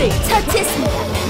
적을 처치했습니다.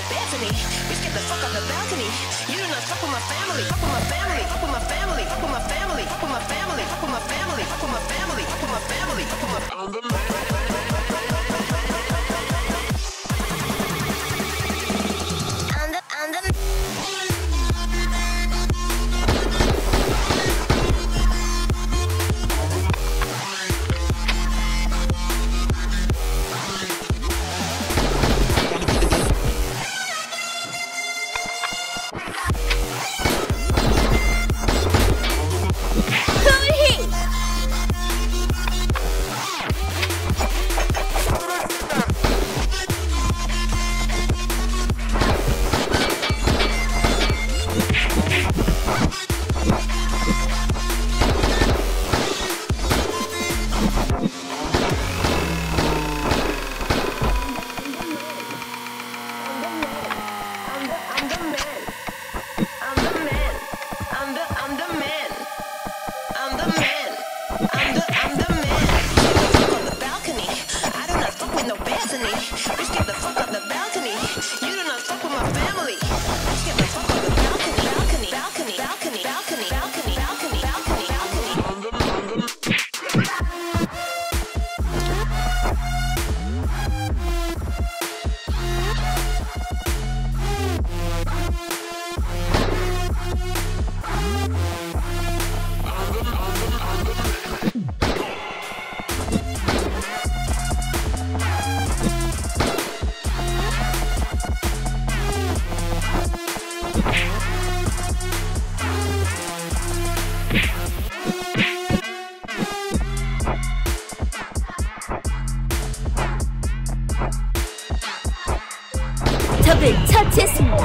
no Bethany. Let's get the fuck off the balcony. You do not fuck with my family. Fuck with my family. Fuck with my family. Fuck with my family. Fuck with my family. Fuck with my family. Fuck with my family. Fuck with my family. Fuck with my I'm the man. 적을 처치했습니다.